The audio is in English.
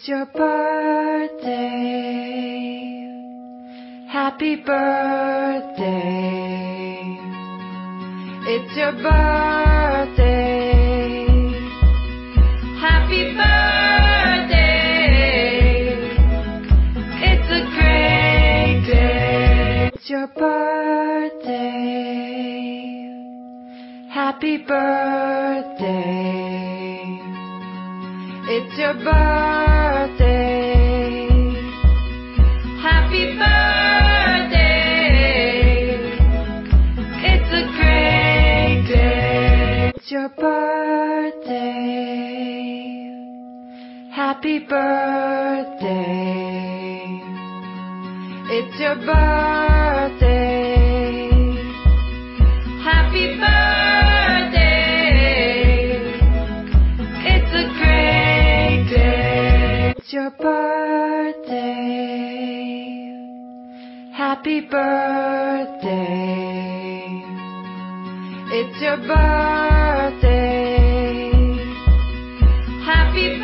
It's your birthday. Happy birthday. It's your birthday. Happy birthday. It's a great day. It's your birthday. Happy birthday. It's your birthday. It's your birthday. Happy birthday. It's your birthday. Happy birthday. It's a great day. It's your birthday. Happy birthday. It's your birthday. parte